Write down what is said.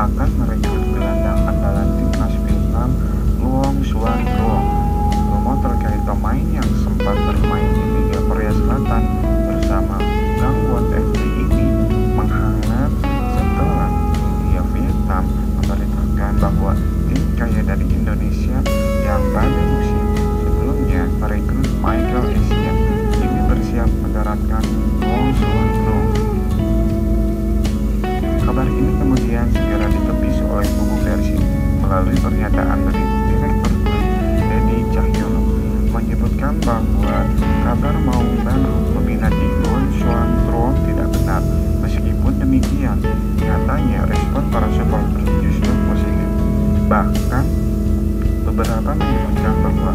akan merekrut gelandang andalan timnas Vietnam Luong Xuan Luong. Rumor terkait pemain yang sempat bermain di Liga Korea Selatan bersama Gangwon FC ini menghangat setelah media Vietnam memberitakan bahwa tim kaya dari Indonesia yang pada musim sebelumnya merekrut Michael Essien kini bersiap mendaratkan melalui pernyataan dari Direktur Dedi Cahyono menyebutkan bahwa kabar mau Bandung meminati Luan Xuan Luong tidak benar. Meskipun demikian, nyatanya respon para supporter justru positif. Bahkan beberapa menyebutkan bahwa